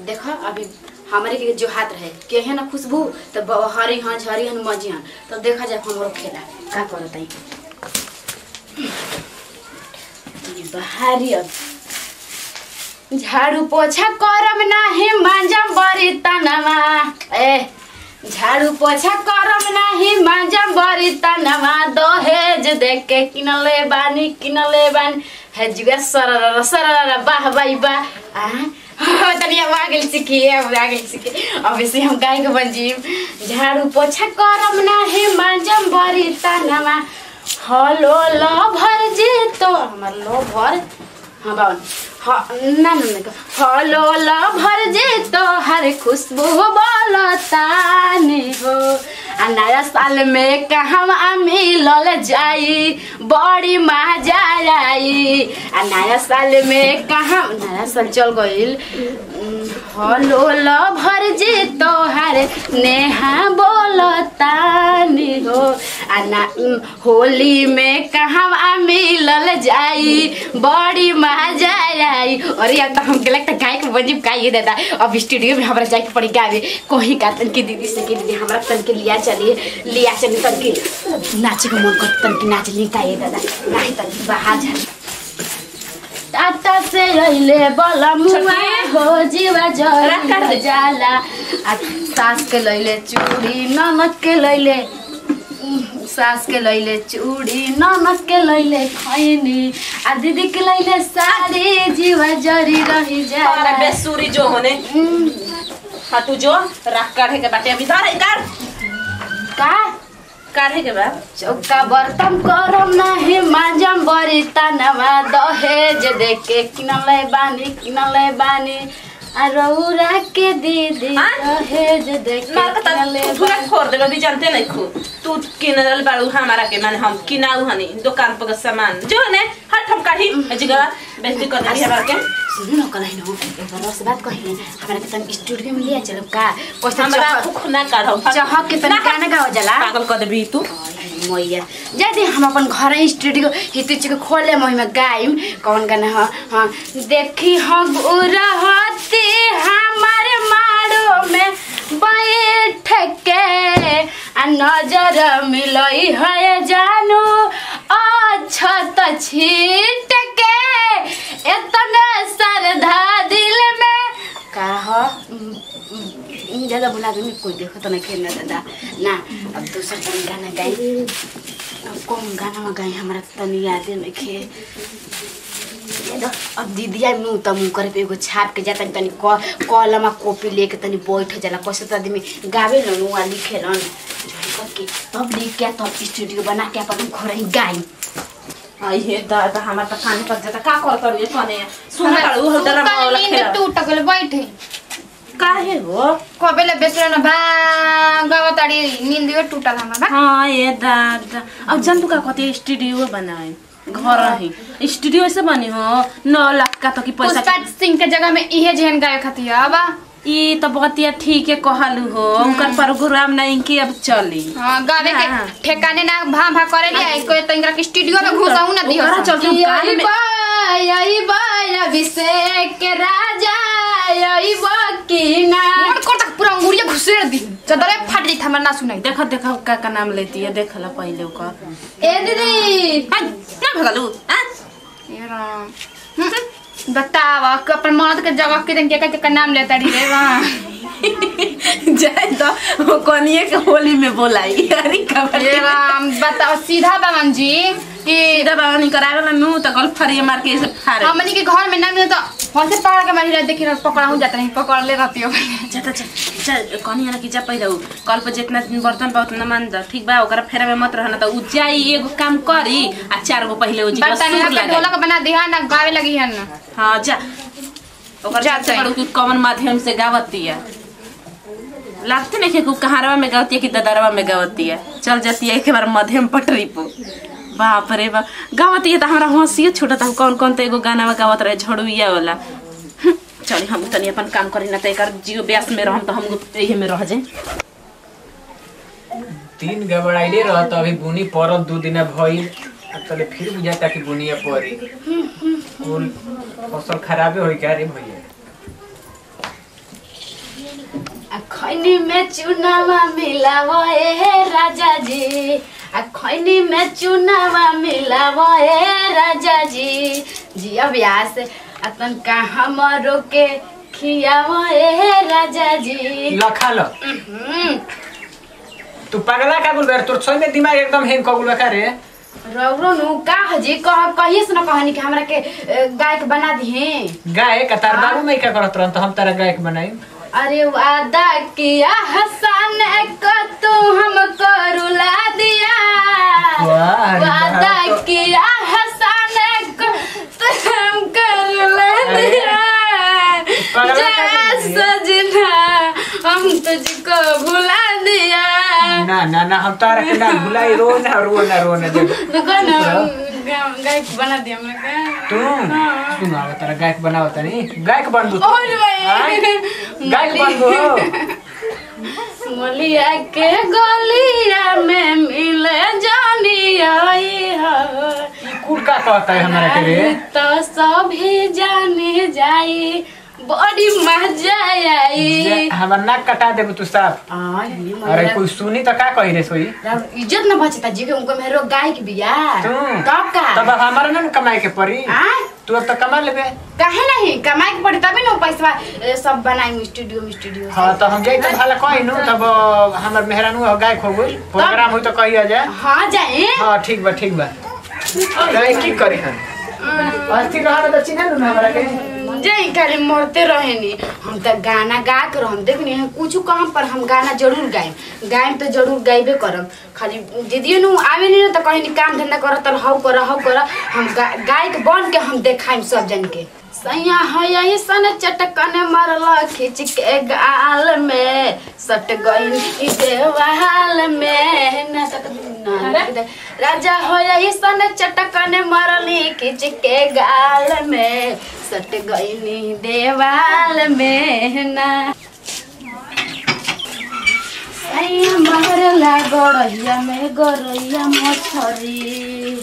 देखो, अभी हमारे के जो हाथ रहे, के है ना खुशबू तो हरी हन, झरी हन मजी हन तो देखा जाए हमरो खेला। का करत है बहारी अब झाड़ू पोछा करम नाही, मांजम बरी तनवा। ए, झाड़ू पोछा करम नाही, मांजम बरी तनवा। दहेज देख के किनले बानी किनले बानी। है जुगा सरर सरर बाह, बाई बा आ? तनी अब आगे सीखी अब आगे सीखी अब इसे हम गाय के बंजीम। झाड़ू पोछा करम नाही, मांजम बरी तनवा। हलो लो भर जे तो। हमर लो भर। हाँ बावन। हाँ ना ना ना हलो लो भर जे तो। हर खुशबू बोलतानी हो। नया साल में कहवा मिलल जाई, बड़ी मज़ा आई। नया साल में कहाँ नया साल चल गई हलो भर जे तोहार हर नेहा बोलतानी आ ना उम, होली में कहवा मिलल जाई? बड़ी मज़ा आई। और यार तो हम गलत गाय के बजीब का ये देता अब स्टूडियो में हमरा जाके पड़ी गावे। कोही का तन के दीदी से के दीदी हमरा तन के लिया चलिए लिया चलिए तन के। नाचे को मन कर तन के नाच ली का ये दादा। नहीं तन के बाहर जा टाटा से लइले बला मुआ हो जीवा जर जाला। आ सास के लइले चूड़ी ननद के लइले सास के लैले चूड़ी ननद के लैले खैनी आ दीदी के लैले साड़ी जीवा जरी रही जाला बेसुरी जो होने। उम, हाँ तू जो राख काढ़े के बाटे। अभी धर कर का? काढ़े के बा। चौका बर्तन करम नाही मांजम बरी तनवा दहेज देके किनले बानी किनले बानी। आ के दीदी हाँ? पूरा देबे जानते नहीं खू तू बाड़ू हमारा के माने हम किनाऊ हनी दुकान पर सामान। जो ने हट हम काढ़ी जगह बेइज्जती कर दी हमारा के। सुन न कलही न एक से बात कही। हमरा के तन स्टूडियो में लिया चलो का। पैसा हमरा भूख ना काढ़ो चहक के तन गाना गावा जाला? पागल कर देबी तू। मैया जदि हम अपन घर स्टूडियो हित के खोले मही में गाइम। कौन गाना ह हाँ। देखी हम नज़र मिलई है जानू। अछत छीट के इतने श्रद्धा दिल में। का ह ज़्यादा बुला दे कोई देखो तो नहीं खेलना दादा। ना, अब दूसरा तनी गाना गाई, अब कौन गाना में गाई हमारा तनी याद नहीं खे दो, अब दीदी आई मुँह त मुँह करे पे एगो छाप के जाता तनी क कलम कॉपी लेके तनी बैठ जाला कैसे तो आदमी गावे लन वहाँ लिखे लन करके तब लिख के तब स्टूडियो बना के अपन घर ही गाई। आई हे दादा हमार त कान पर जाता का कर कर ये तने सुन काढ़ू हल डरा वाला खेल टूट गल बैठे। काहे हो? कबेला बेसुरा न बा गवताडी निंदियो टूटल हमरा हाँ ये दादा। अब जन तू का कति स्टूडियो बनाए? घर ही स्टूडियो से बनी हो? नौ लाख का तो की पैसा सिंह के जगह में इहे जेहन गाय खाती अब ई तो बहुतिया ठीक है कहलू हो। उनकर प्रोग्राम नहीं कि अब चली। हाँ गावे के ठिकाने ठेकाने ना भा भा करे लिया को तो इनका के स्टूडियो में घुसाऊ ना दियो। चल तू हम कान में आई बाय अभिषेक के राजा। चदरे फाट जाई हमरा ना सुनाई देखो देखो का का नाम लेती है देख ला पहले ओकर ए दीदी हट, ना भगलू हाँ? ये राम बतावा कि अपन मौत के जगह के दिन के के नाम लेता रे वाह जाए तो वो कनिए के होली में बोलाई अरे खबर ये राम बताओ सीधा बामन जी नहीं करावे नु तो गल मार के फारे हमनी के घर में ना मिले तो पकड़ के मारी देखी रह पकड़ा जाता नहीं पकड़ ले रहती हो। ना कि जा पहिला कल पर जितना बर्तन बहुत न मान जा ठीक बा ओकरा फेरा में मत रहना तो उ जाई एगो काम करी आ चार गो पहिले उ जी ढोलक बना दिहा ना गावे लगी है हाँ जा। ओकर जाते तई। कि कौन माध्यम से गावती है? लगते नहीं कि में गावती है कि ददरवा में गावती है? चल जाती है एक बार मध्यम पटरी पर। बाप रे बाप गावती तो हमारा हंसिए छूटता है कौन कौन तो एगो गाना गावत रहे झड़ुइया वाला। चली हम तनी अपन काम करी ना तो एक जियो ब्यास में रहम तो हम यही में रह जाए तीन गबड़ाइले रहत अभी बुनी परत दू दिन भइल तले फिर बुझाता कि बुनिया पड़ी कुल फ़सल खराबे होई का रे भैया आ खैनी में चुनावा मिलावा ए राजा जी। खैनी में चुनावा मिलावा ए राजा जी। जी अभ्यास अतन का हमरो के खियावा ए राजा जी। लखा ल। तू पगला का गुल तोर छोई में दिमाग एकदम हेम का रे। रौरो नु का हजी कह कहिए से न कहनी कि हमरा के गायक बना दिहे। गायक तार बाबू नहीं का करत रहन तो हम तारा गायक बनाई। अरे वादा किया हसन को तू ना ना ना हम तारा के ना भुलाई रो ना रो ना रो ना जब तो कौन गायक बना दिया हमरा का तू तू ना तारा गायक बनाओ तनी गायक बन दू और भाई गायक बन दू मोलिया के गलिया में मिले जानी आई हो कुल का कहता है हमारा के रे तो सभी जाने जाई बड़ी मज़ा आई जे हमर नाक कटा देबू तू साफ़ अरे कोई सुनी तो का कही रे सोई इज़्ज़त न बचता जी के उनको मेरो गाय के बिया तू कब का तब हमारा ना कमाए के पड़ी तू अब तो कमा लेबे काहे नहीं कमाए के पड़ी तभी ना पैसा सब बनाई स्टूडियो में स्टूडियो हाँ तो हम जाई तो भला कही नु तब हमर मेहरानू हो गई प्रोग्राम हुई तो कही आ जाए हाँ जाए हाँ ठीक बा ठीक बा गाय की करे हम अस्थिर रहना तो चिन्ह नु हमरा के जय खाली मरते रहेनी। हम तो गाना गा के रहम। देखनी कुछ काम पर हम गाना ज़रूर गाएम। गाएम तो ज़रूर गाइबे करम खाली दीदी नु आवे नहीं तो कहीं काम धंधा कर हौ कर हौ कर हम गा, गायक बन के हम देखाइम सब जन के। सैया है सन चटकन मरला खींच के गाल में। सट गई देवाल में। राजा हो ऐसन चटकन मरली खींच के गाल में। सट गई देवाल में ना। सैया मरला गड़ैया में गोरैया मछरी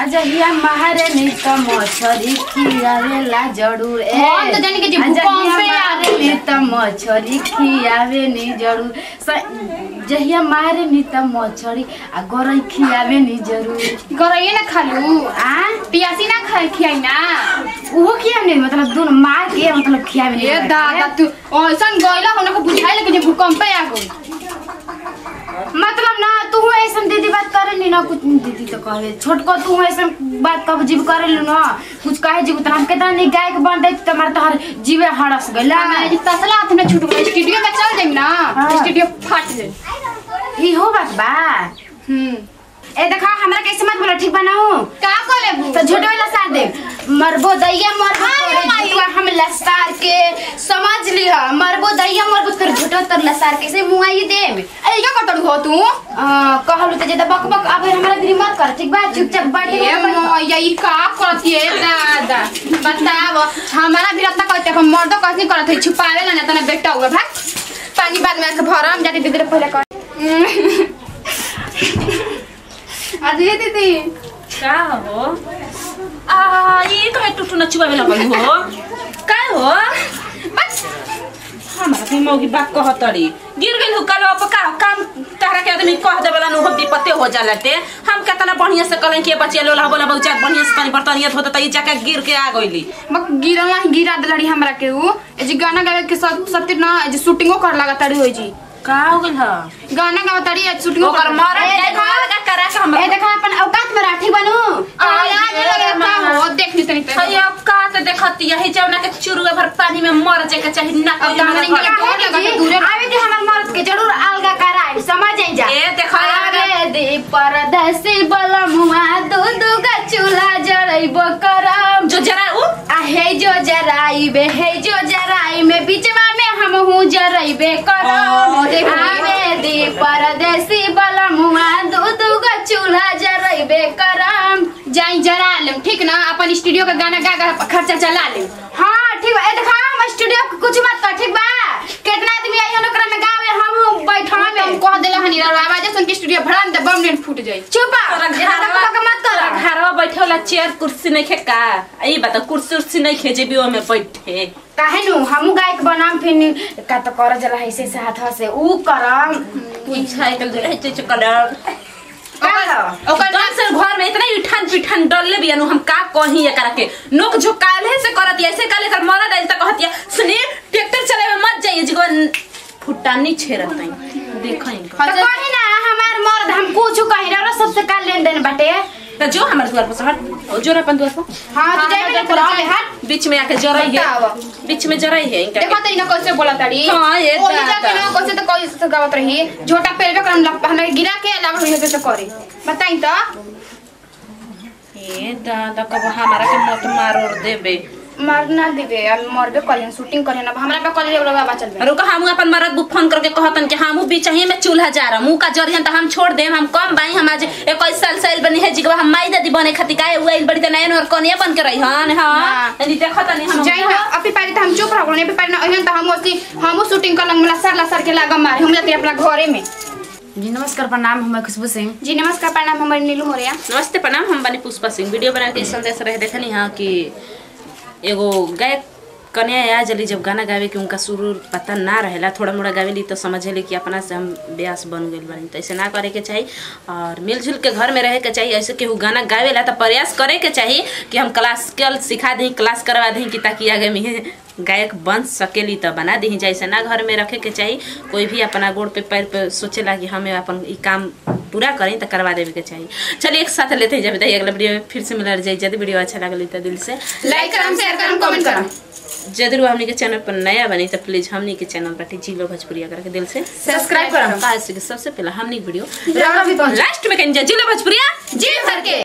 अजहिया मारे नी त मछरी खियावेला ज़रूर। ए हम त जानी कि जी भूकंप पे आ मारे नी त मछरी खियावे नी ज़रूर। जहिया मारे नी त मछरी आ गरै खियावे नी ज़रूर। गरैये ना खालू। आ? पियासी ना खाए खियाई ना। उहो खियावे मतलब दोनों मार के मतलब खियावे नी ए दादा तू ऐसन गइला हमरा को बुझाइल कि जे भूकंप आ गइल मतलब ना तू ऐसन दीदी बात करे नी ना कुछ दीदी तो कहे छोटको तू ऐसे बात कब जीव करे लू ना? कुछ कहे जीव तो हम केतना नहीं के बाँध दे तुम्हारे तोहर जीवे हड़स गइला मैं तसला हाथ में छूट गई स्टूडियो में चल जाइम ना? हाँ। स्टूडियो फट जाई ई हो बात बा। हम ए देखा हमरा कैसे मत बोला ठीक बनाऊ का कोले बू? तो छोटे वाला साथ दे मरबो दैया मरबो हाँ, तोरे माई। झूठवा हम लसार के समझ लिहा मरबो दैया मरबो तोर झूठो तोर लसार के। से मुआई दे ए का कटड़ हो तू? कहलू तो ज़्यादा बक बक अब हमरा गिरी मत कर। ठीक बा? चुपचाप मैया ई का करत है दादा बताव। हमारा भी रत्ता कहते हम मर्दो कैसे करत है छुपावे ना तना बेटा हुआ भाग। पानी बाद में आके भरम जाते दीदी पहले कर। आज ये दीदी? का हो? आ ये कहे टुटु न चुबावे लगल हो? हो? हमरा के मौगी बात कहतरी गिर गई हो कल अब का काम तहरा के आदमी कह देबला नु हो विपत्ते हो जाला ते हम केतना बढ़िया से कलन के बच्चे लोला, बोला बहुचा बढ़िया से पानी तनी बर्तनियत होता त ई जाके गिर के आ गइली। मक गिरला गिरा दलड़ी हमरा के उ। ए जी गाना गावे के सब सत्य ना, ए जी शूटिंगो कर लगा तड़ी होई जी। का हो गइल ह? गाना गावा तड़ी ए ओकर जाय देखा। लगा करा के हम ए देखा अपन औकात में राठी बनू। आज लगे का हो देखनी तनी पे हई औकात देखत यही जवना के चुरुए भर पानी में मर जे के चाही ना अब गाना निकल काहे लगा के दूर। आवे के हमर मर्द के ज़रूर अलगा कराए समझ जा। ए देखा दे परदेसी बलमुआ जराई बे हे जो जराई में बिचवा में हम हूँ जराई बे करो आवे दी परदेसी बलम हुआ दूध का चूल्हा जरैबे करम। जाई जरा लेम ठीक ना? अपन स्टूडियो का गाना गा गा खर्चा चला ले हाँ ठीक बा। ए देखा हम स्टूडियो कुछ मत कर ठीक बा? कितना आदमी आई ओकरा में गावे हम बैठा हम कह देला हनी जी आवाज़ सुन के स्टूडियो भड़ा दे बम नेट फूट जाई। चुपा घरवा बक मत कर। घरवा बैठे वाला चेयर कुर्सी नहीं खे का ई बता कुर्सी उर्सी नहीं खे जेबी में बैठे। काहे नु? हमू गायक बनाम फिर का तो कर जला ऐसे से हाथ से। ऊ करम। पूछा कल जो ऐसे कलर का ओकर से घर में इतना इठान पिठान डलले बिया नु हम का कही एकरा के? नोक झुकाले से करत ऐसे काले कर मरा दाइल त कहत या सुनी ट्रैक्टर चलावे में मत जाइए जिगो फुटानी छेरत देखई तो कही ना हमार मर्द हम कुछ कही रहा सबसे का लेन देन बाटे। त जो हमर द्वार पर से हट। जो अपन द्वार पर। हाँ तो जाइए ना पूरा पूरा हाथ बीच में आके जरई। है बीच में जरई है इनका। देखो तो इना कैसे बोला ताड़ी हाँ, ये ओही दादा। जाके ना कैसे तो कैसे से गावत रही। झोटा पेलबे करन हमें गिरा के अलावा रही तो करे। बताई तो। ए दादा कब हमारा के मत मार और देबे। मार ना दिबे हम मरबे करें शूटिंग करें ना हमरा पे कॉलेज वाला बाबा चलबे। रुका हम अपन मरद बुक फ़ोन करके कहतन कि हम भी चाहिए में चूल्हा जा रहा मुँह का जरियन तो हम छोड़ देम हम कम बाई हम आज इक्कीस साल साल बनी है जिगवा हम माई दादी बने खातिर काहे हुआ बड़ी त नयन और कनिया बन के रही हन हाँ हाँ। नहीं देखतनी हम जाई अपी पारी तो हम चुप रहो ने पारी ना ओहन तो हम ओसी हम शूटिंग कर लंग लसर लसर के लागा मारे हम जाते अपना घरे में। जी नमस्कार प्रणाम हम खुशबू सिंह। जी नमस्कार प्रणाम हमारे नीलू हो रहा। नमस्ते प्रणाम हम बनी पुष्पा सिंह। वीडियो बना के संदेश रहे देखनी हाँ कि एगो गायक कन्या आ जली जब गाना गावे के उनका शुरू पता ना रहेला, थोड़ा मोड़ा गावेली तो समझेली कि अपना से हम ब्यास बन गए बनी। तो ऐसे ना करे के चाहिए और मिलजुल के घर में रहे के चाहिए ऐसे केहू गाना गावेला तो प्रयास करे के चाहिए कि हम क्लासिकल सिखा दी क्लास करवा दी कि ताकि आगे में गायक बन सकेली तो बना दी जैसे ना घर में रखे के चाहिए कोई भी अपना गोड़ पे पैर पे सोचेला कि हमें अपन काम पूरा करें तो करवा देवे के चाहिए चलिए एक साथ लेते हैं जब बताइए अगला वीडियो में फिर से मिला जाए। यदि वीडियो अच्छा लगल तो दिल से लाइक करम शेयर करम कमेंट करम वो हमनी के चैनल पर नया बनी तो प्लीज़ हमनी के चैनल पर जिलो भोजपुरिया करके दिल से सब्सक्राइब करम सबसे पहला हमनी के वीडियो लास्ट में कहीं जिलो भोजपुरिया। जी भर के